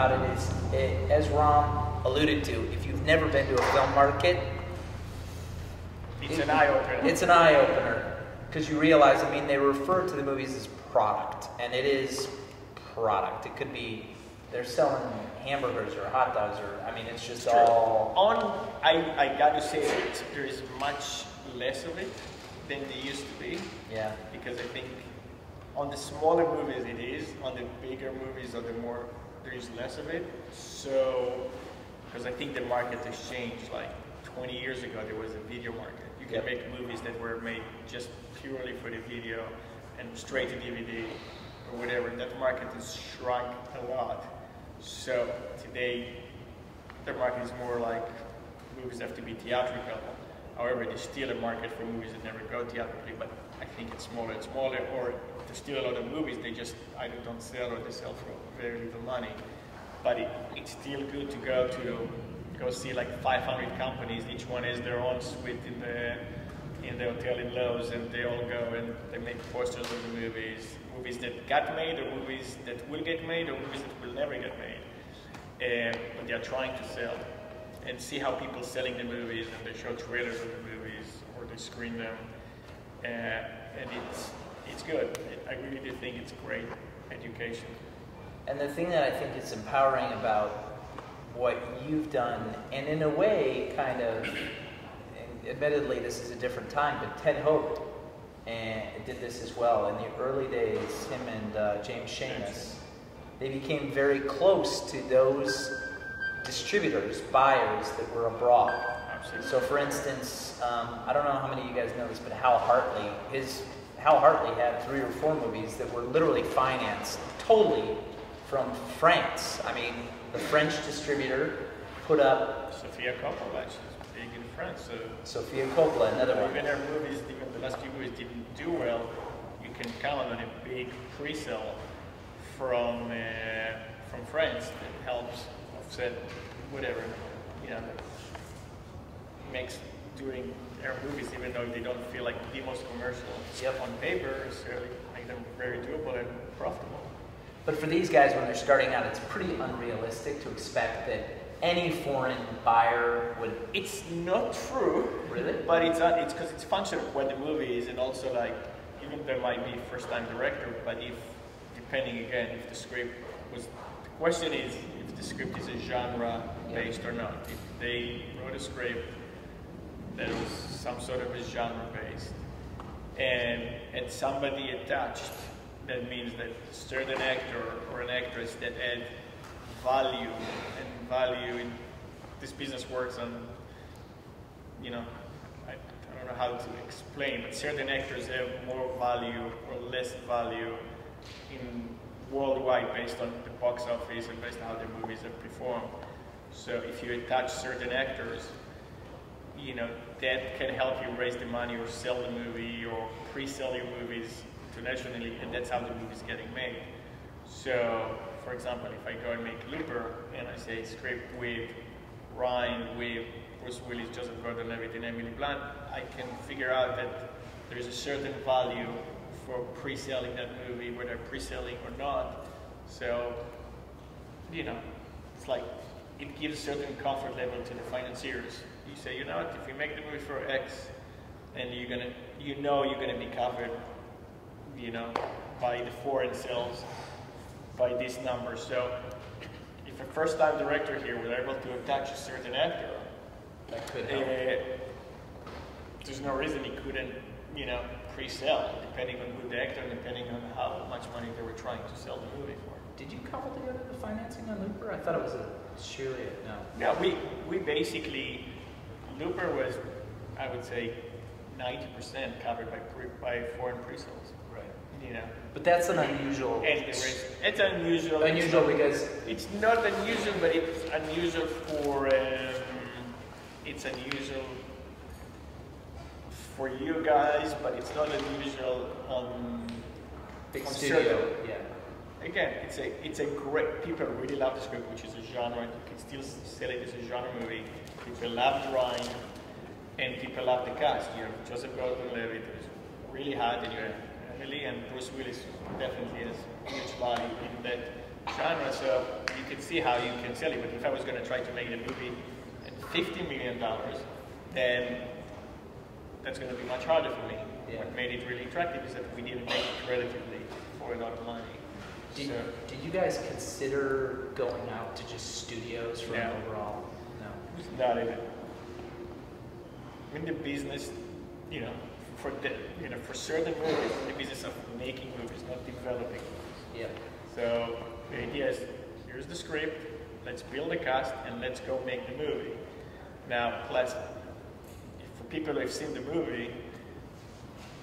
about it is, it, as Ram alluded to, if you've never been to a film market, It's an eye opener. It's an eye opener because you realize, I mean, they refer to the movies as product, and it is product. It could be they're selling hamburgers or hot dogs, or I mean, it's just True. all. On, I, I got to say that there is much less of it than there used to be Yeah, because I think on the smaller movies it is, on the bigger movies or the more there is less of it. So, because I think the market has changed. Like 20 years ago, there was a video market. You can Yep. make movies that were made just purely for the video and straight to DVD or whatever. That market has shrunk a lot. So today, the market is more like movies have to be theatrical. However, there's still a market for movies that never go theatrically, but I think it's smaller and smaller, or there's still a lot of movies they just either don't sell or they sell for very little money. But it, it's still good to go to go see like 500 companies. Each one has their own suite in the in the hotel in Loews, and they all go and they make posters of the movies, movies that got made, or movies that will get made, or movies that will never get made. Uh, but they are trying to sell and see how people selling the movies and they show trailers of the movies or they screen them. Uh, and it's it's good. I really do think it's great education. And the thing that I think is empowering about what you've done, and in a way, kind of, admittedly, this is a different time, but Ted Hope and did this as well. In the early days, him and uh, James Schamus, they became very close to those distributors, buyers that were abroad. absolutely So, for instance, um, I don't know how many of you guys know this, but Hal Hartley, his Hal Hartley had three or four movies that were literally financed totally from France. I mean, the French distributor put up Sofia Coppola she's big in France so Sofia Coppola, another one. even her movies even the last few movies didn't do well you can count on a big pre-sale from uh, from France that helps offset whatever you know makes doing their movies even though they don't feel like the most commercial Yep. on paper necessarily make them very doable and profitable But for these guys, when they're starting out, it's pretty unrealistic to expect that any foreign buyer would. it's not true Really? But it's uh, it's because it's function of what the movie is, and also like even there might be first time director, but if depending again if the script was the question is the script is a genre based or not. If they wrote a script that was some sort of a genre based, and and somebody attached, that means that certain actor or an actress that add value and value in this business works on you know, I, I don't know how to explain, but certain actors have more value or less value in worldwide based on the box office and based on how their movies have performed. So if you attach certain actors, you know, that can help you raise the money or sell the movie or pre-sell your movies internationally, and that's how the movie's getting made. So, for example, if I go and make Looper and I say script with Rian, with Bruce Willis, Joseph Gordon-Levitt, and Emily Blunt, I can figure out that there's a certain value for pre-selling that movie, whether pre-selling or not. So, you know, it's like it gives a certain comfort level to the financiers. You say, you know what, if you make the movie for X, and you're gonna, you know, you're gonna be covered, you know, by the foreign sales by this number. So, if a first-time director here were able to attach a certain actor, That could uh, help. there's no reason he couldn't, you know, pre-sell, depending on who the actor, and depending on how much money they were trying to sell the movie for. Did you cobble together the financing on Looper? I thought it was a surely a no. Yeah, we, we basically, Looper was, I would say, 90% covered by, pre, by foreign pre-sales, Right. you know. But that's an unusual. And the rest, it's unusual. Unusual because It's not unusual, but it's unusual for, um, it's unusual for you guys, but it's not unusual on, big on studio. certain- Yeah. Again, it's a it's a great. People really love the script, which is a genre. You can still sell it as a genre movie. People love drawing, and people love the cast. You have Joseph Gordon-Levitt, who's really hot, and you have Emily and Bruce Willis, definitely has huge value in that genre, so you can see how you can sell it. But if I was going to try to make a movie at $50 million, then that's going to be much harder for me. Yeah. What made it really attractive is that we didn't make it relatively for a lot of money. Did, So, did you guys consider going out to just studios for an No. overall? No. not even. In the business, you know, for the, you know, for certain movies, in the business of making movies, not developing movies. Yeah. So the idea is, here's the script, let's build a cast, and let's go make the movie. Now, plus, people have seen the movie,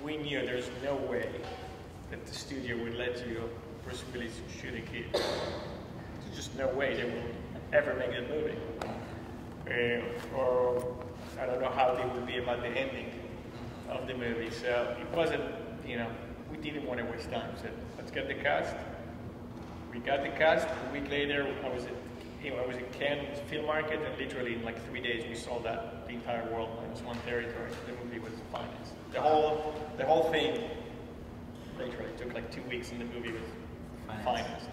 we knew there's no way that the studio would let you, Willis, shoot a kid. There's just no way they will ever make that movie. Uh, or I don't know how they would be about the ending of the movie. So it wasn't, you know, we didn't want to waste time. So let's get the cast. We got the cast. A week later, I was you know, I was in Cannes Film Market, and literally in like three days, we sold that the entire world. Was one territory. The movie was financed. The whole, the whole thing, literally took like two weeks, and the movie was Financed. financed.